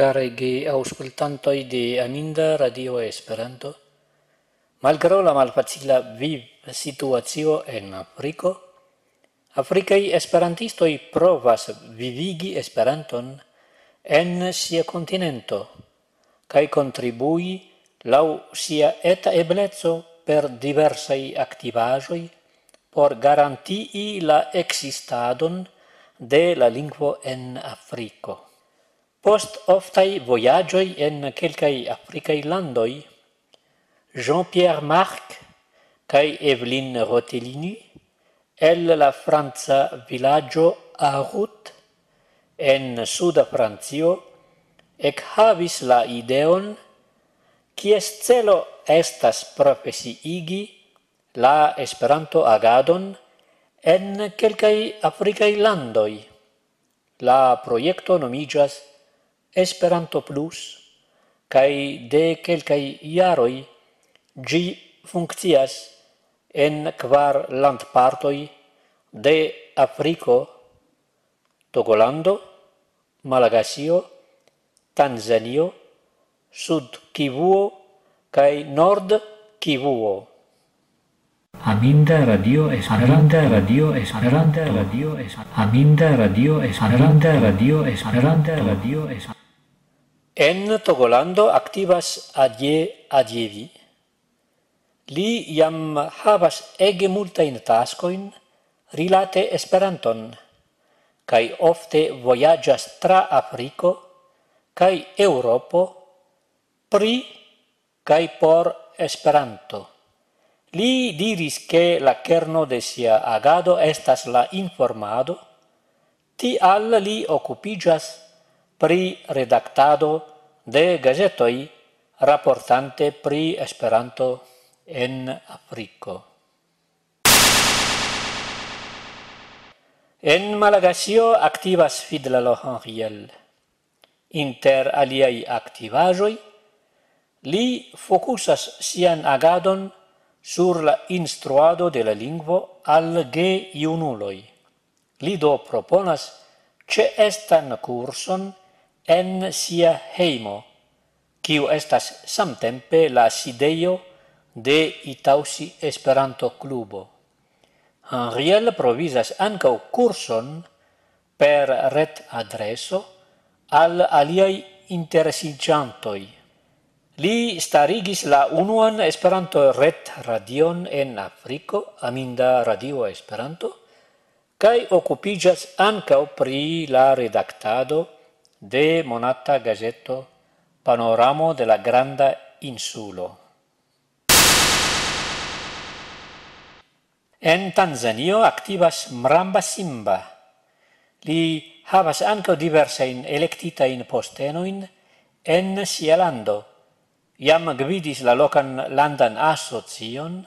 Care ge auscultantoi de Aminda Radio Esperanto, malgraŭ la malfacila viv situacio en Afriko, africai esperantistoi provas vivigi esperanton en sia continento, cae contribui lau sia eta eblezzo per diversai activajoi por garantii la existadon de la lingvo en Africo. Post oftai voyagioi en quelcai Africai landoi, Jean-Pierre Marc cae Evelyn Rotellini el la franza villaggio Arut en suda Francio ec havis la ideon quies celo estas profesiigi la Esperanto agadon en quelcai Africai landoi. La proiecto nomigas Esperanto Plus, kai de kelkai iaroi gi funkcias en kvar landpartoi de Afriko, Togolando, Malagasio, Tanzanio, Sud Kivuo kaj Nord Kivuo. Aminda radio Esperanta radio Esperanta radio Aminda radio Esperanta radio Esperanta radio Esperanta radio En Togolando activas Adie Adievi. Li iam havas ege multajn taskoin rilate Esperanton, kai ofte voyagas tra Afriko kai Europo pri kai por Esperanto. Li diris che la kerno de sia agado estas la informado, ti al li occupigas pri redactado de gazetoi raportante pri Esperanto en Afriko. En Malagasio activas Fidlalo Henriel. Inter aliai activajoi, li fokusas sian agadon sur la instruado de la lingvo al ge iunuloi. Li do proponas ce estan kurson en sia heimo, kiu estas samtempe la sideio de Itausi Esperanto Clubo. Henriel provisas ankaŭ kurson per ret adreso al aliai interesigiantoi. Li starigis la unuan Esperanto ret radion en Afriko, Aminda Radio Esperanto, kaj okupiĝas ankaŭ pri la redaktado de Monata gazeto panoramo de la granda insulo. En Tanzanio activas Mramba Simba. Li havas ankaŭ diversajn elektitajn postenojn en sia lando. Jam gvidis la lokan landan asocion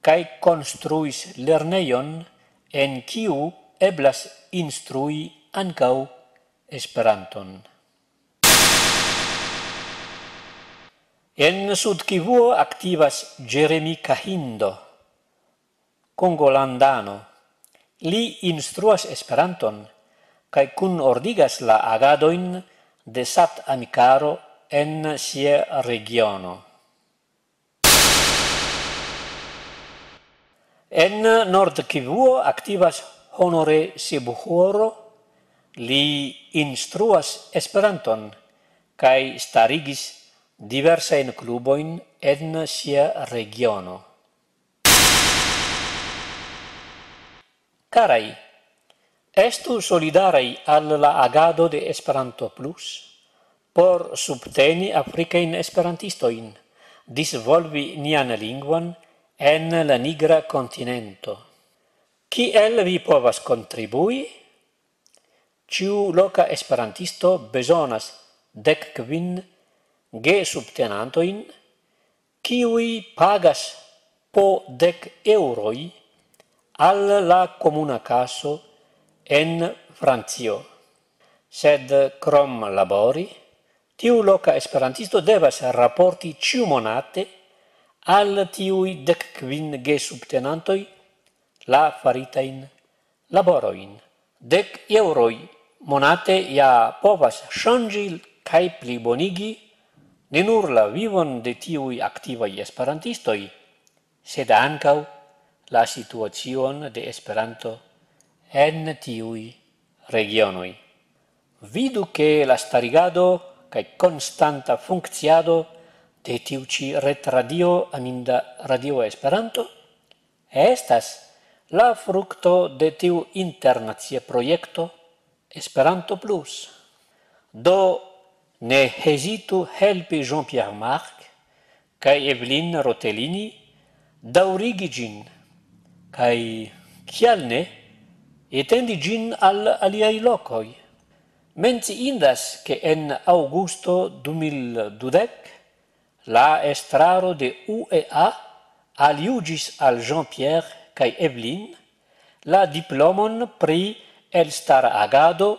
kai construis lerneion en kiu eblas instrui ancau Esperanton. En Sud-Kivuo aktivas Jeremy Kahindo, kongolandano. Li instruas Esperanton kaj kun ordigas la agadoin de sat amikaro en sia regiono. En Nord-Kivuo aktivas Honore Sibuhoro, Li instruas Esperanton kaj starigis diversa in cluboin en sia regiono. Carai, estu solidarei al la agado de Esperanto Plus por subteni africain esperantistoin, disvolvi nian lingvon en la nigra continento. Kiel vi povas contribui? ciu loca esperantisto besonas dec quin ge subtenantoin, ciui pagas po dec euroi al la comuna caso en Francio. Sed crom labori, tiu loca esperantisto devas rapporti ciu monate al tiui dec quin ge subtenantoi la faritain laboroin, dec euroi monate ja povas ŝanĝi kaj plibonigi ne nur la vivon de tiuj aktivaj esperantistoj, sed ankaŭ la situacion de Esperanto en tiuj regionoj. Vidu che la starigado kaj konstanta funkciado de tiu ĉi retradio Aminda Radio Esperanto estas la frukto de tiu internacia projekto Esperanto Plus. Do ne hesitu helpi Jean-Pierre Marc kaj Evelyn Rotellini daurigi gin kaj kial ne etendi gin al aliaj lokoj. Menciindas che en augusto 2012 la estraro de UEA aliugis al Jean-Pierre kaj Evelyn la diplomon pri elstara agado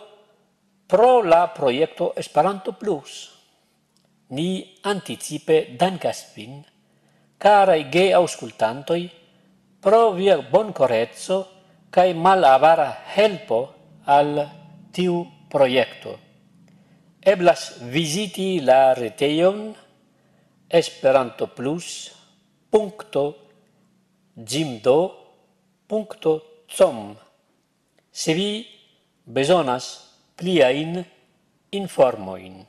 pro la proiecto Esperanto Plus. Ni anticipe dankas vin, carai ge auscultantoi, pro via bonkoreco kaj malavara helpo al tiu projekto. Eblas viziti la reteion esperantoplus.gimdo.com se vi besonas pliajn informoin.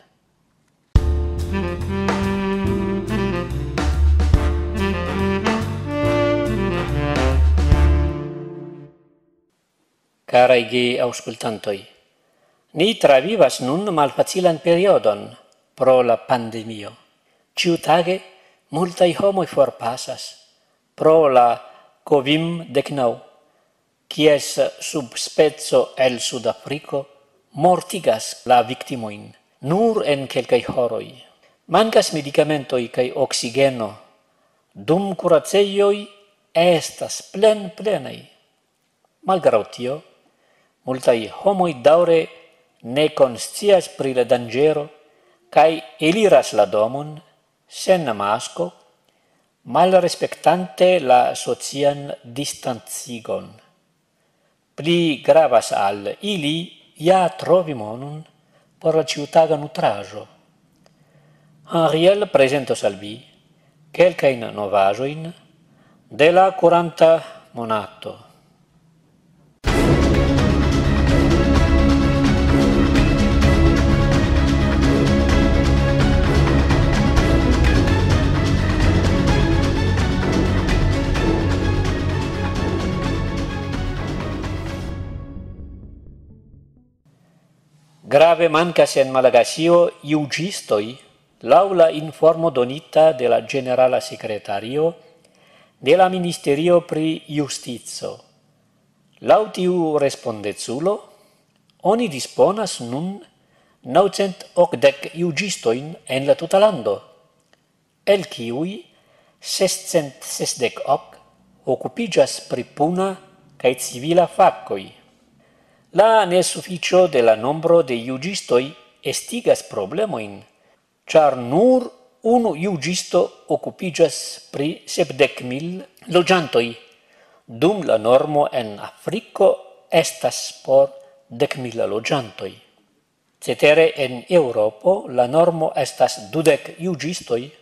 Caraj ge auscultantoi ni travivas nun malfacilan periodon pro la pandemio. Ciutage multai homoi forpasas pro la covim decnau quies sub spezzo el Sudafrico mortigas la victimoin, nur en quelcae horoi. Mancas medicamentoi cae oxigeno, dum curaceioi estas plen plenei. Malgrau tio, multai homoi daure ne conscias pri la dangero, cae eliras la domon, sen masco, mal respectante la socian distanzigon pli gravas al ili ja trovi monon por la ciutaga nutrajo. Henriel presentos al vi quelcain novajoin de la curanta monato. Grave mancas en Malagasio iugistoi, laula informo donita de la Generala Secretario de la Ministerio pri Justizo. Lautiu respondezulo, oni disponas nun 980 iugistoin en la tuta lando, el kiui 668 occupigas pri puna cae civila facoi. La nesufficio de la nombro de iugistoi estigas problemoin, char nur unu iugisto occupigas pri sepdec mil logiantoi, dum la normo en Africo estas por dec mil logiantoi. Cetere en Europo la normo estas dudec iugistoi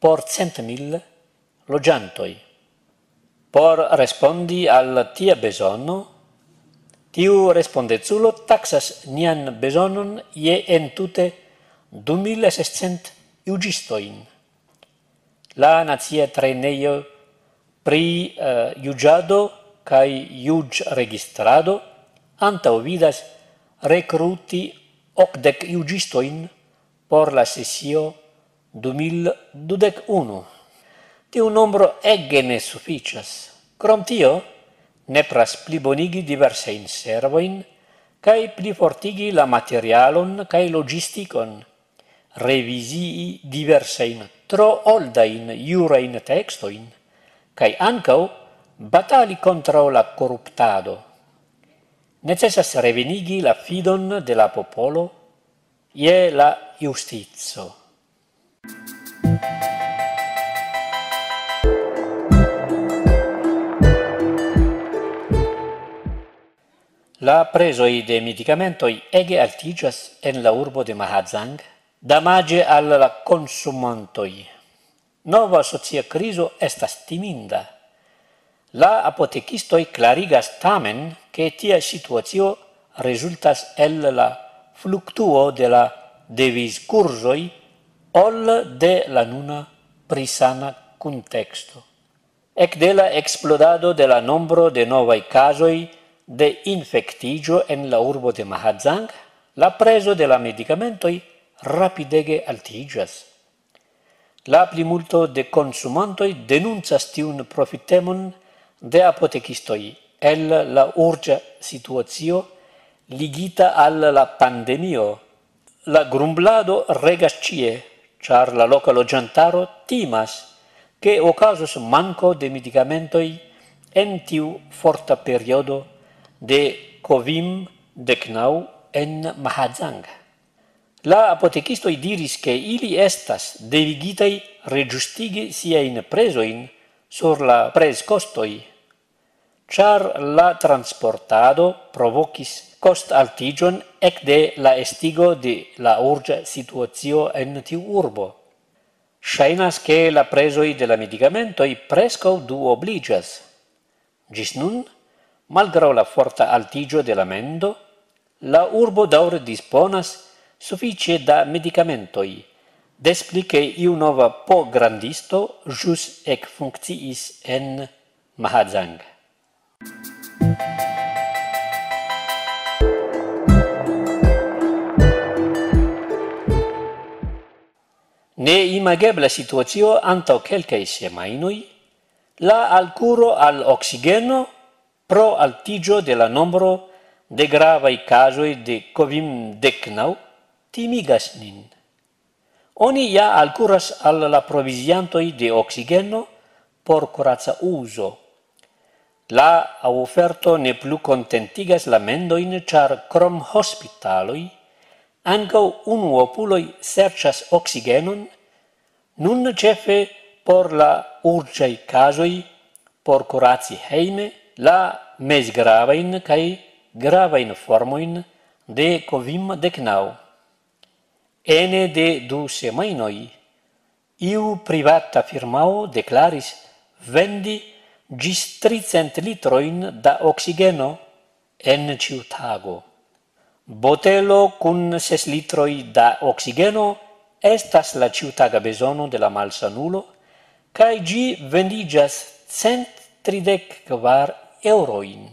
por cent mil logiantoi. Por respondi al tia besono, Tiu respondeculo taxas nian besonon je entute 2600 iugistoin. La nazia treneio pri uh, iugiado cae iug registrado anta vidas recruti ocdec iugistoin por la sesio 2021. Tiu nombro ege ne sufficias. Crom tio, nepras plibonigi diversein servoin, cae plifortigi la materialon cae logisticon, revisii diversein tro oldain iurein textoin, cae ancau batali contra la corruptado. Necessas revenigi la fidon de la popolo ie la justizzo. La presoi de medicamentoi ege altigas en la urbo de Mahazang, damage al la consumantoi. Nova socia criso estas timinda. La apotekistoi clarigas tamen che tia situatio resultas el la fluctuo de la devis cursoi ol de la nuna prisana contexto. Ec de la explodado de la nombro de novai casoi de infectigio en la urbo de Mahazang, la preso de la medicamentoi rapidege altigas. La plimulto de consumantoi denuncas tiun profitemon de apotekistoi el la urgia situazio ligita al la pandemio. La grumblado regas cie, char la loca logiantaro timas che ocasus manco de medicamentoi en tiu forta periodo de Covim decnau en Mahazang. La apotekistoi diris che ili estas devigitaj reĝustigi siajn presoin sur la pres costoi, char la transportado provokis ec ekde la estigo de la urge situazio en tiu urbo. Ŝajnas ke la presoi de la medicamentoi presco du obligas. Gis nun malgrau la forta altigio de la mendo, la urbo daure disponas sufficie da medicamentoi, despli che iu nova po grandisto jus ec funcciis en Mahazang. Ne imagebla situatio antau quelcae semainui, la alcuro al oxigeno pro altigio de la nombro de gravai casoi de covim decnau, timigas nin. Oni ja alcuras al la provisiantoi de oxigeno por corazza uso. La offerto ne plu contentigas la mendoin, char crom hospitaloi, ancau unu opuloi sercias oxigenon, nun cefe por la urgei casoi, por corazzi heime, la mezgravain kaj gravain formoin de covim decnau. Ene de du semainoi, iu privata firmao declaris vendi gis 300 litroin da oxigeno en ciu tago. Botelo cun ses litroi da oxigeno estas la ciutaga besono de la malsanulo, cae gi vendigas cent tridec kvar euroin.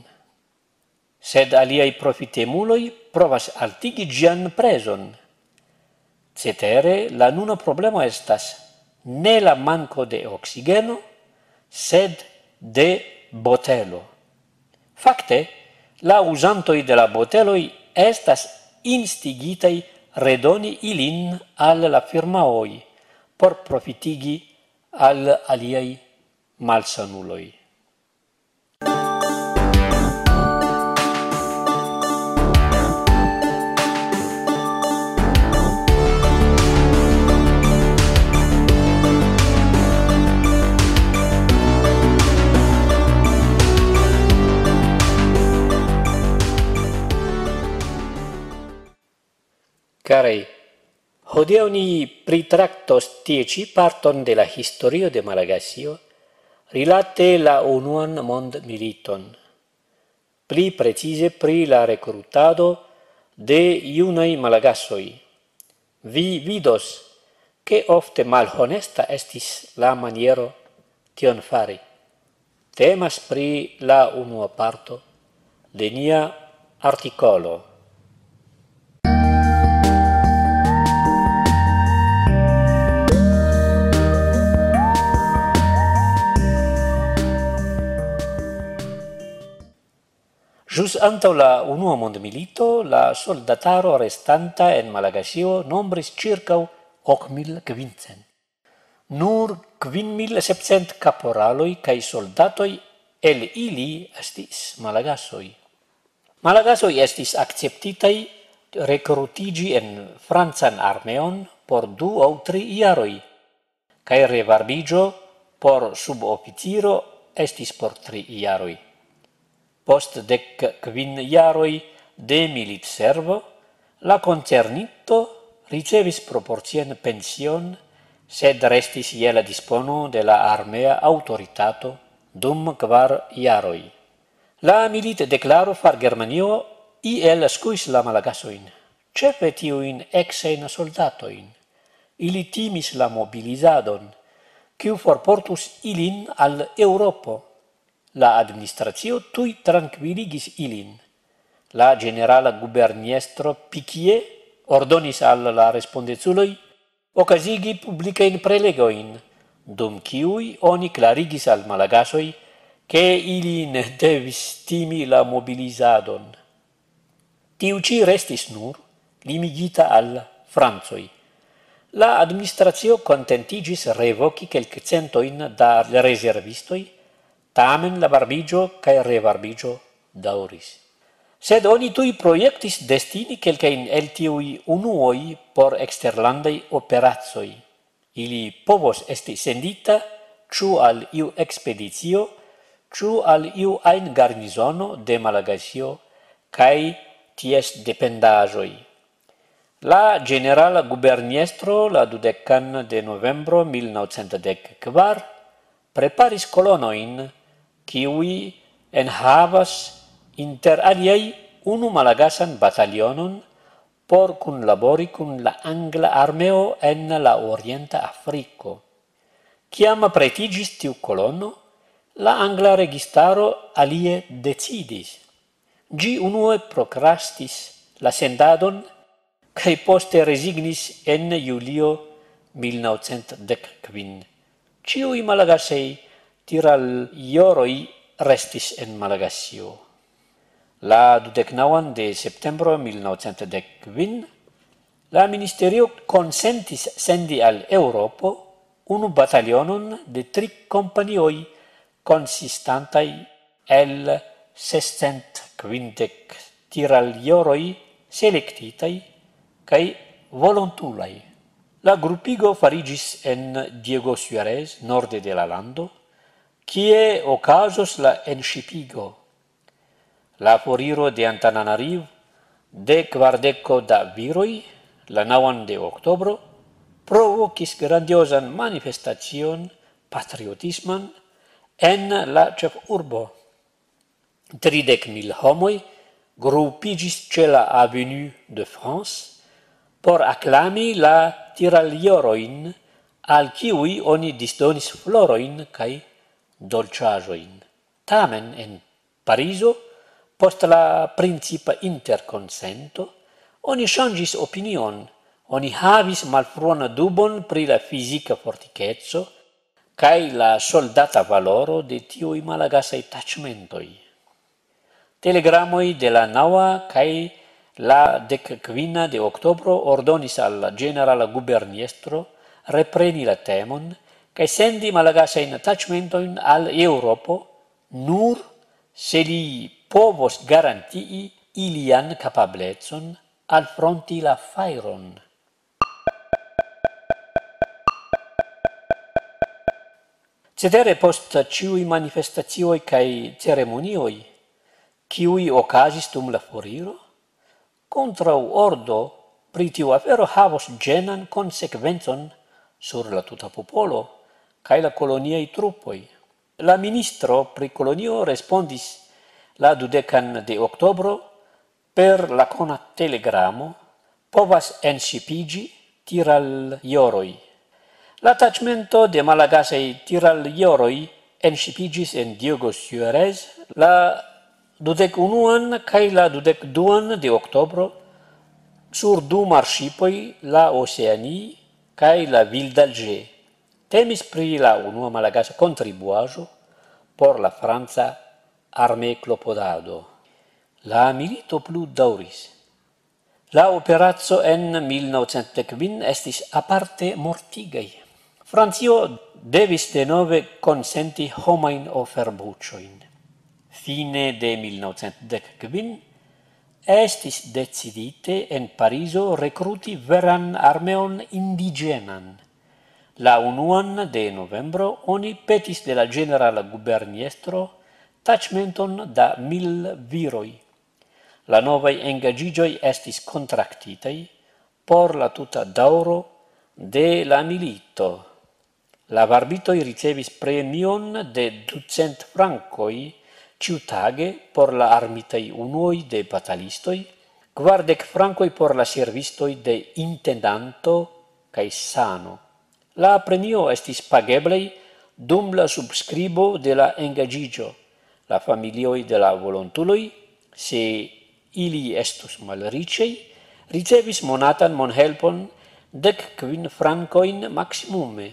Sed aliai profitemuloi provas altigi gian preson. Cetere, la nuna problema estas ne la manco de oxigeno, sed de botelo. Fakte, la usantoi de la boteloi estas instigitei redoni ilin al la firmaoi por profitigi al aliei malsanuloi. Carei, hodiaŭ ni pritractos tieci parton de la historio de Malagasio rilate la unuan mondmiliton, pli precise pri la recrutado de junaj malagassoi. Vi vidos, che ofte malhonesta estis la maniero tion fari. Temas pri la unua parto de nia articolo. Jus antau la unua mondmilito, la soldataro restanta en Malagasio nombris circaŭ 8.500. Nur 5.700 caporaloi cae soldatoi el ili estis malagasoi. Malagasoi estis acceptitai recrutigi en Franzan armeon por du au tri iaroi, cae revarbigio por suboficiro estis por tri iaroi. Post dec quin iaroi de milit servo, la concernito ricevis proporcien pension, sed restis je la dispono de la armea autoritato dum quar iaroi. La milite declaro far Germanio iel scuis la malagasoin, cefe tiuin exen soldatoin. Ili timis la mobilizadon, quiu forportus ilin al Europo, La administratio tui tranquilligis ilin. La generala guberniestro Piquie ordonis al la respondezuloi ocasigi publicain prelegoin, dum ciui oni clarigis al malagasoi che ili ne devis timi la mobilizadon. Tiu ci restis nur limigita al Franzoi. La administratio contentigis revoci quelc centoin da reservistoi Tamen la barbigio cae rebarbigio dauris. Sed oni tui proiectis destini quelcain el tiui unuoi por exterlandei operazoi. Ili povos esti sendita ciu al iu expedizio, ciu al iu ain garnizono de Malagasio, cae ties dependajoi. La generala guberniestro, la dudecan de novembro 1914, preparis colonoin qui en havas inter aliei unu malagasan batalionon por kunlabori cun la angla armeo en la orienta Africo. Ciam pretigis tiu colono, la angla registaro alie decidis. Gi unue procrastis la sendadon cae poste resignis en julio 1915. Ciui malagasei tiral ioroi restis en Malagasio. La dudecnauan de septembro 1915, la ministerio consentis sendi al Europo unu batalionon de tri companioi consistantai el sestent quindec tiralioroi selectitai cae volontulai. La gruppigo farigis en Diego Suarez, norde de la lando, Cie ocasos la enshipigo? La foriro de Antananariv, de quardeco da viroi, la nauan de octobro, provocis grandiosan manifestacion patriotisman en la cef urbo. Tridec mil homoi grupigis ce la avenue de France por acclami la tiralioroin al ciui oni disdonis floroin cae dolciajoin. Tamen en Pariso, post la principa interconsento, oni changis opinion, oni havis malfruona dubon pri la fisica fortichezzo, cae la soldata valoro de tiui malagasai tachmentoi. Telegramoi de la naua cae la decquina de octobro ordonis al generala guberniestro repreni la temon cae sendi attachmento in al Europo nur se li povos garantii ilian capablezon al fronti la fairon. Cetere post ciui manifestatioi cae ceremonioi, ciui ocasis dum la foriro, contra ordo pritiu afero havos genan consequenzon sur la tuta popolo cae la coloniae trupoi. La ministro pri colonio respondis la dudecan de octobro per la cona telegramo povas enshipigi tiral ioroi. La tacmento de malagasei tiral ioroi enshipigis en Diogo Suarez la dudec unuan cae la dudec duan de octobro sur du marshipoi la Oceanii cae la Ville d'Alger. Temis pri la unua malagasa contribuajo por la Franza arme clopodado. La milito plu dauris. La operazzo en 1905 estis aparte mortigai. Francio devis denove consenti homain oferbucioin. Fine de 1905 estis decidite en Pariso recruti veran armeon indigenan – La unuan de novembro oni petis de la generala guberniestro tacmenton da mil viroi. La novai engagigioi estis contractitei por la tuta dauro de la milito. La barbitoi ricevis premion de ducent francoi ciutage por la armitei unuoi de batalistoi, quardec francoi por la servistoi de intendanto cae sano. La premio estis pageblei dum la subscribo de la engagigio. La familioi de la volontuloi, se ili estus malricei, ricevis monatan monhelpon dec quin francoin maximume.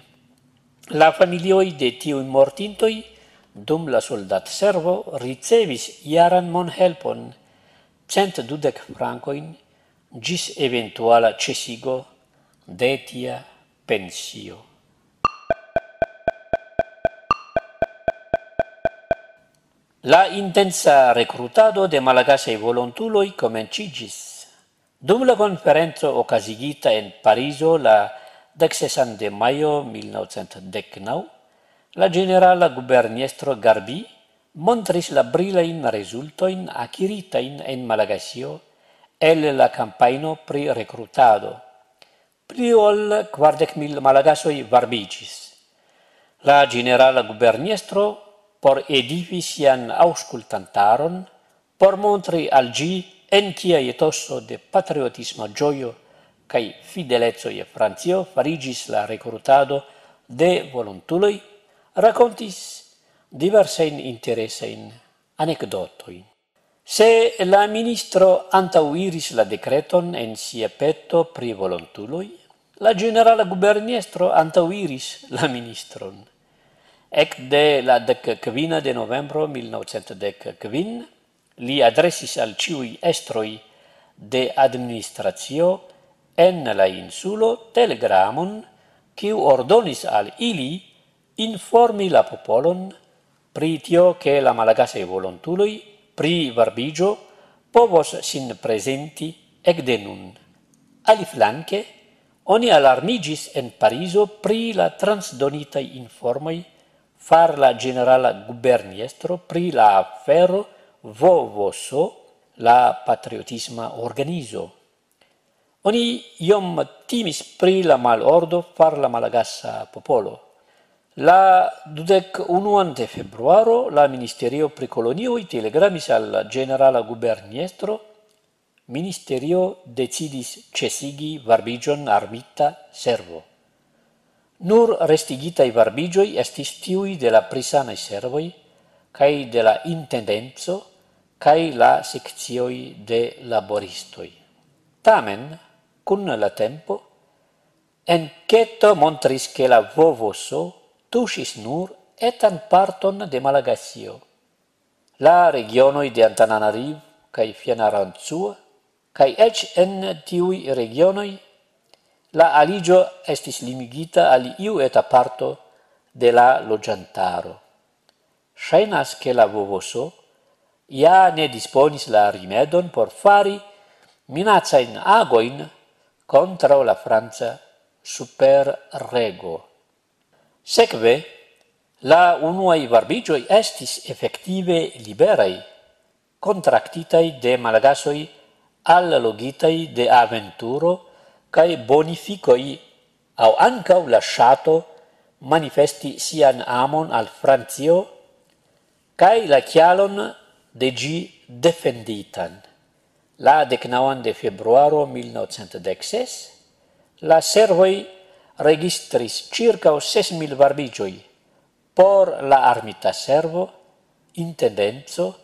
La familioi de tiu mortintoi, dum la soldat servo, ricevis iaran monhelpon, cent dudec francoin, gis eventuala cesigo de tia pensio. La intensa recrutado de malagasaj volontuloi comencigis. Dum la conferenzo ocasigita en Pariso la deksesan de maio 1919, la generala guberniestro Garbi montris la brilain resultoin acquiritain en Malagasio el la campaino pri recrutado. – Pli ol quardec mil malagasoi varbigis. La generala guberniestro, por edifi sian auscultantaron, por montri al gi en cia etosso de patriotismo gioio cae fidelezzo e Francio farigis la recrutado de volontuloi, racontis diversein interesein anecdotoin. Se la ministro antauiris la decreton en sia petto pri volontuloi, la generala guberniestro antauiris la ministron. Ec de la dec quina de novembro 1915, li adresis al ciui estroi de administratio en la insulo telegramon quiu ordonis al ili informi la popolon pri tio che la malagasei volontuloi pri varbigio povos sin presenti ecde nun. Aliflanque, oni alarmigis en Pariso pri la transdonitai informoi far la generala guberniestro pri la afero VOVOSO, la patriotisma organizo. Oni iom timis pri la malordo far la malagassa popolo. La 21 de februaro la Ministerio pri Kolonioj telegramis al generala guberniestro Ministerio decidis cesigi varbigion armita servo. Nur restigitai varbigioi estis tiui de la prisanai servoi, cae de la intendenzo, cae la seccioi de laboristoi. Tamen, cun la tempo, enceto montris che la vovoso tuŝis nur etan parton de Malagasio. La regionoj de Antananarivo kaj Fianarantsoa kaj eĉ en tiuj regionoj la aligio estis limigita al iu eta parto de la loĝantaro. Ŝajnas ke la vovoso ja ne disponis la rimedon por fari minacajn agojn kontraŭ la franca superrego. Sekve, la unuae barbigioi estis effective liberai, contractitai de malagasoi allalogitai de aventuro cae bonificoi au ancau la shato manifesti sian amon al Francio cae la chialon de gi defenditan. La decnauan de februaro 1916, la servoi registris circa 6.000 varbigioi por la armita servo, intendenzo,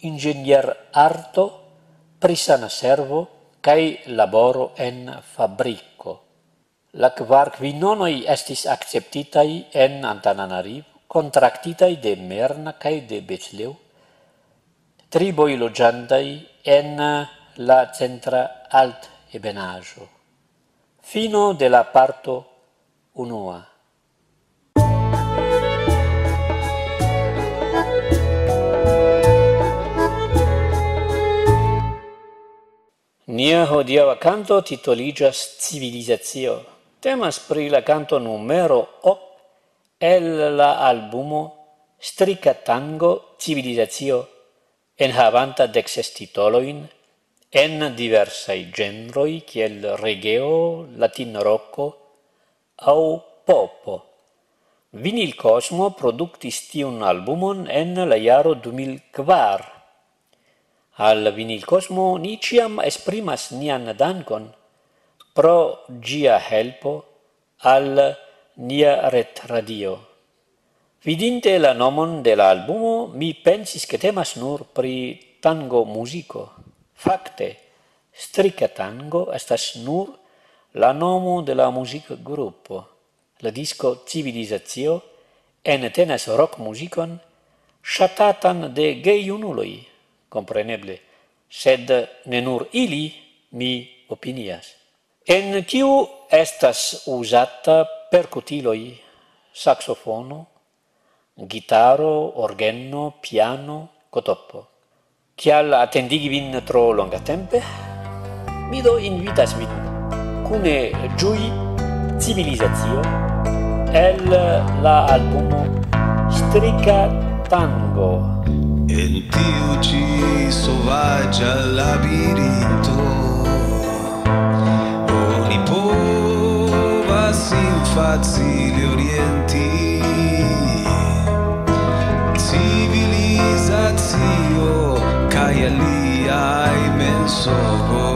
ingegner arto, prisana servo, cae laboro en fabrico. La quar quinonoi estis acceptitai en Antananarivo, contractitai de Merna cae de Becleu, triboi logiantai en la centra alt ebenajo. Fino de la parto unua. Nia hodiava canto titoligas civilizatio. Temas pri la canto numero 8 el la albumo Strika tango civilizatio en havanta dexes titoloin, en diversai genroi, kiel regeo, latin rocco, au popo. Vinil Cosmo productis tiun albumon en la iaro 2004. Al Vinil Cosmo ni ciam esprimas nian dankon pro gia helpo al nia ret radio. Vidinte la nomon de la albumo, mi pensis che temas nur pri tango musico. Fakte, strika tango estas nur la nomo de la musica gruppo. La disco civilizazio entenas rock musicon shatatan de gejunuloj, kompreneble, compreneble, sed ne nur ili, mi opinias. En tiu estas usata percutiloi, saxofono, gitaro, organo, piano, kotopo. Cial attendigi vin tro longa tempe, mi do invitas vin. Cune giui civilizazio el la albumo Strica Tango. En tiu ci sovagia labirinto Oni povas infacile orienti. só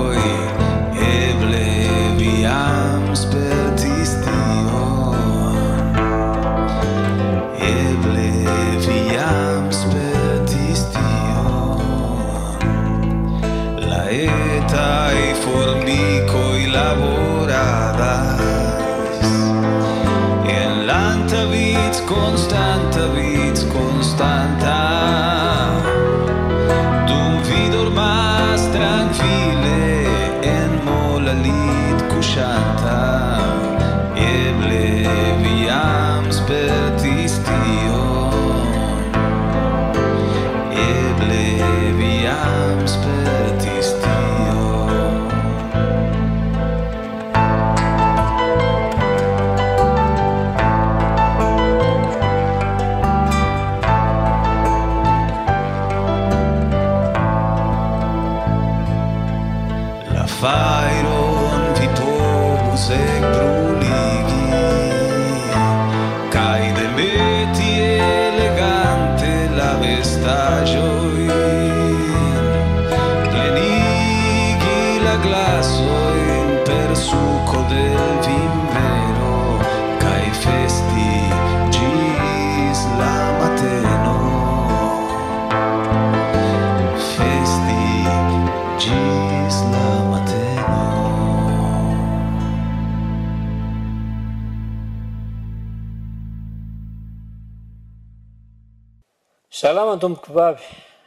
Salamatum quab,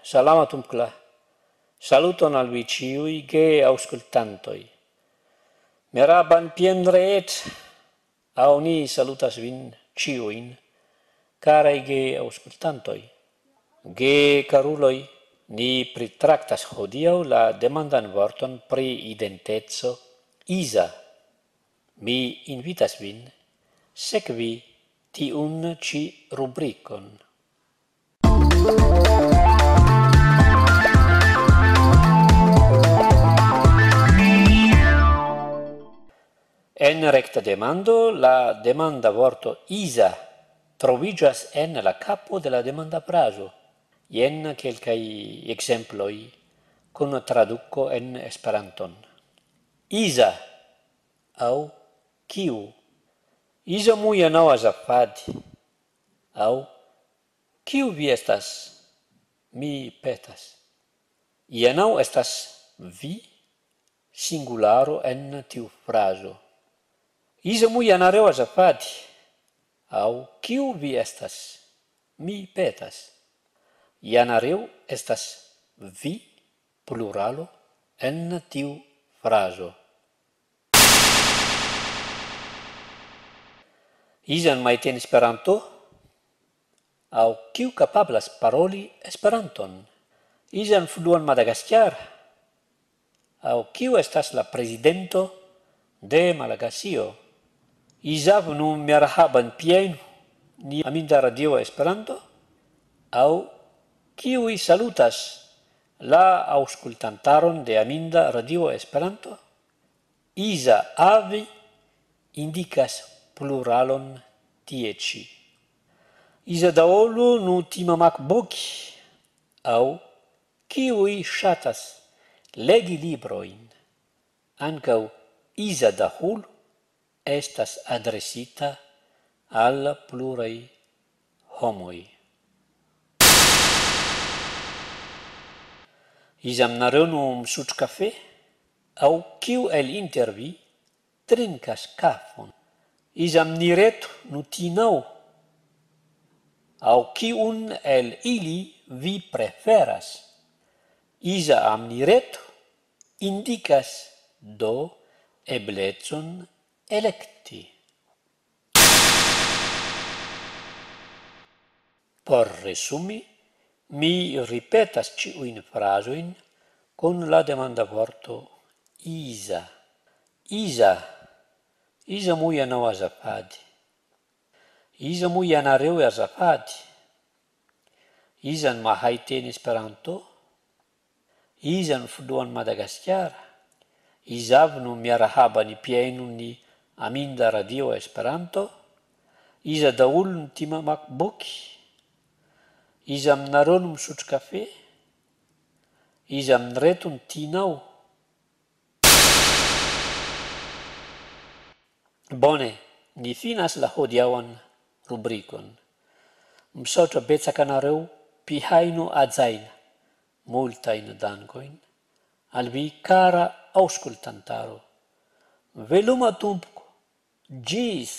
salamatum cla. Saluton al vi ciui ge auscultantoi. Meraban pienreet, au ni salutas vin ciuin, carai ge auscultantoi. Ge caruloi, ni pritractas hodiau la demandan vorton pri identezzo isa. Mi invitas vin, sekvi tiun ci rubricon. En recta demando, la demanda vorto Isa trovigas en la capo de la demanda praso. Ien quelcai exemploi con traduco en esperanton. Isa, au kiu? Isa muia noas afad, au kiu? Kiu vi estas? Mi petas. Ienau estas vi singularo en tiu frazo. Isa mu ianareu azafati. Au, kiu vi estas? Mi petas. Ianareu estas vi pluralo en tiu frazo. Izan maiten Esperanto, au kiu capablas paroli Esperanton, Izan fluon Madagascar, au kiu estas la presidento de Malagasio. Isab nu merhaban pien ni aminda radio Esperanto, au kiu salutas la auscultantaron de aminda radio Esperanto. Isa avi indicas pluralon tieci. Isa daolo nu timamak boki, au kiui shatas legi libroin. Ancau Isa dahul estas adresita al plurai homoi. Isam naronum suc cafe, au kiu el intervi trincas cafon. Isam niretu nutinau au ciun el ili vi preferas. Isa amnireto indicas do eblecon electi. Por resumi, mi ripetas ciuin frasoin con la demanda vorto Isa. Isa. Isa muia novas afadi. iza moa ianareo azafady? Iza ny mahay teny esperanto? Iza ny filohan'ny madagasikara? Iza avy no miarahaba ny mpiaino ny aminda radio esperanto? Iza daholo ny tia mamaky boky iza aminareo no misotro kafe? Izy amin'ny reto ny tianao? Bone ny fina sy laody rubrikon misaotra betsaka anareo mpihaino ajaina. Moltaino danigoin albi kara auskultantaro veluma tompoko. Jis